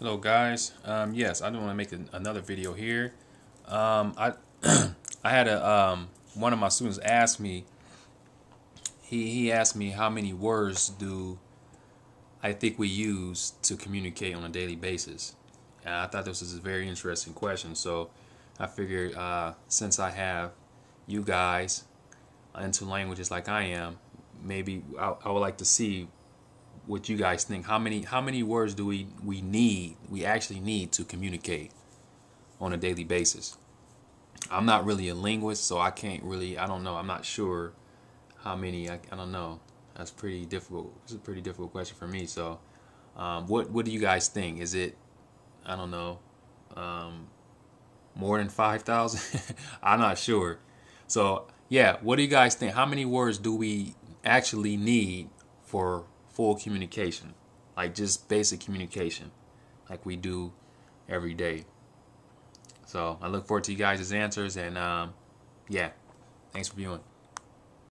Hello guys. Um, yes, I don't want to make another video here. Um, I I had a um, one of my students asked me. He he asked me how many words do I think we use to communicate on a daily basis, and I thought this was a very interesting question. So I figured uh, since I have you guys into languages like I am, maybe I, I would like to see what you guys think. How many how many words do we we need we actually need to communicate on a daily basis? I'm not really a linguist, so I can't really I don't know. I'm not sure how many. I, I don't know. That's pretty difficult. It's a pretty difficult question for me. So, um, what what do you guys think? Is it I don't know um, more than five thousand? I'm not sure. So yeah, what do you guys think? How many words do we actually need for full communication, like just basic communication, like we do every day. So I look forward to you guys' answers, and um, yeah, thanks for viewing.